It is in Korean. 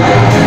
아